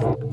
Bye.